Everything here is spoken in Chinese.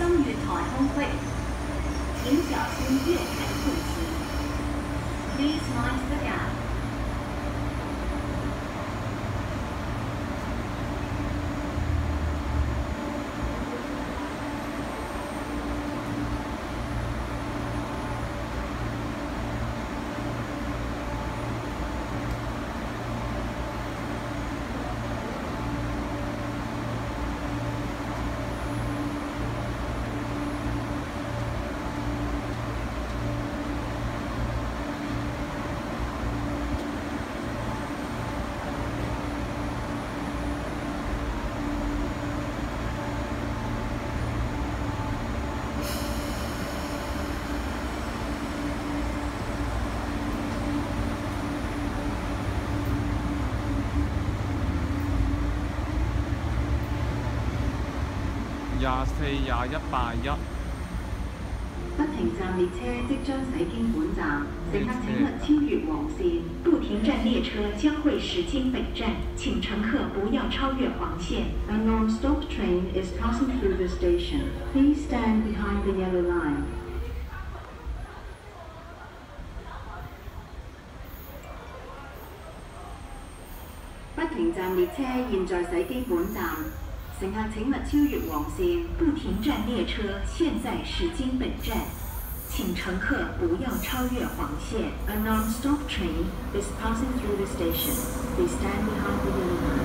僧于台风会，请小心月台步隙。Please mind the gap. 廿四、廿一、八一。不停站列车即将驶经本站，乘客请勿超越黄线。不停站列车将会驶经本站，请乘客不要超越黄线。A non-stop train is passing through the station. Please stand behind the yellow line. 不停站列车现在驶经本站，乘客请勿超越黄线。不停站列车现在驶经本站，请乘客不要超越黄线。A non-stop train is passing through the station. Please stand behind the yellow line.